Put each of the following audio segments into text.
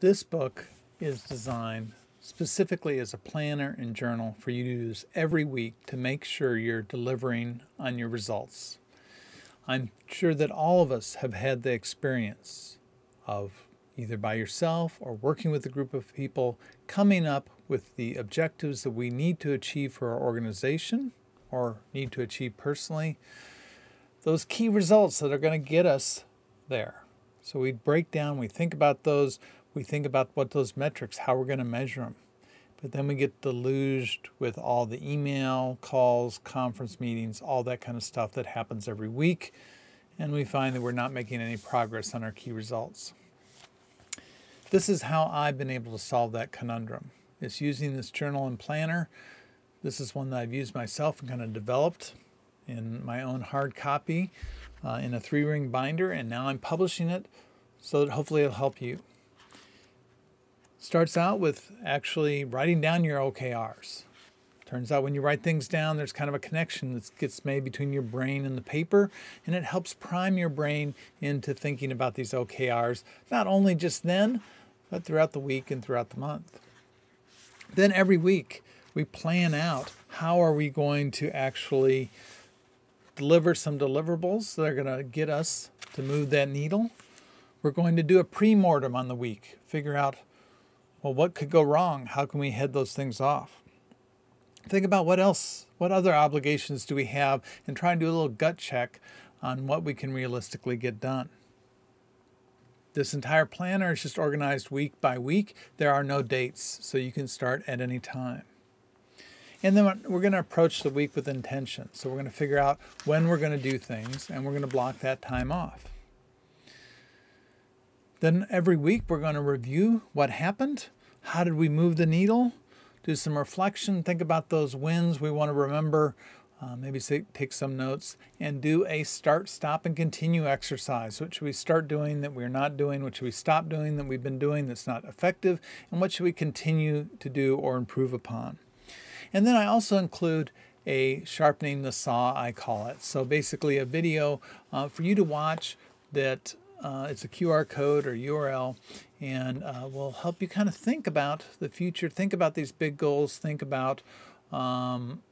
This book is designed specifically as a planner and journal for you to use every week to make sure you're delivering on your results. I'm sure that all of us have had the experience of either by yourself or working with a group of people coming up with the objectives that we need to achieve for our organization or need to achieve personally. Those key results that are going to get us there. So we break down, we think about those, we think about what those metrics, how we're going to measure them. But then we get deluged with all the email, calls, conference meetings, all that kind of stuff that happens every week. And we find that we're not making any progress on our key results. This is how I've been able to solve that conundrum. It's using this journal and planner. This is one that I've used myself and kind of developed in my own hard copy uh, in a three ring binder, and now I'm publishing it so that hopefully it'll help you starts out with actually writing down your OKRs. Turns out when you write things down, there's kind of a connection that gets made between your brain and the paper, and it helps prime your brain into thinking about these OKRs, not only just then, but throughout the week and throughout the month. Then every week, we plan out how are we going to actually deliver some deliverables that are going to get us to move that needle. We're going to do a pre-mortem on the week, figure out well, what could go wrong? How can we head those things off? Think about what else, what other obligations do we have, and try and do a little gut check on what we can realistically get done. This entire planner is just organized week by week. There are no dates, so you can start at any time. And then we're going to approach the week with intention. So we're going to figure out when we're going to do things, and we're going to block that time off. Then every week we're going to review what happened. How did we move the needle? Do some reflection, think about those wins we want to remember, uh, maybe say, take some notes, and do a start, stop, and continue exercise. What should we start doing that we're not doing? What should we stop doing that we've been doing that's not effective? And what should we continue to do or improve upon? And then I also include a sharpening the saw, I call it. So basically, a video uh, for you to watch that uh, it's a QR code or URL, and uh, will help you kind of think about the future, think about these big goals, think about um,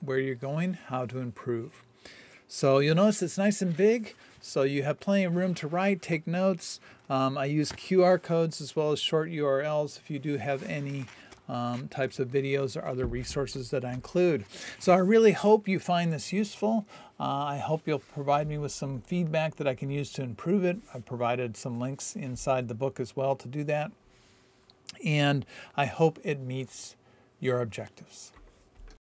where you're going, how to improve. So you'll notice it's nice and big, so you have plenty of room to write, take notes. Um, I use QR codes as well as short URLs if you do have any um, types of videos or other resources that I include. So I really hope you find this useful. Uh, I hope you'll provide me with some feedback that I can use to improve it. I've provided some links inside the book as well to do that. And I hope it meets your objectives.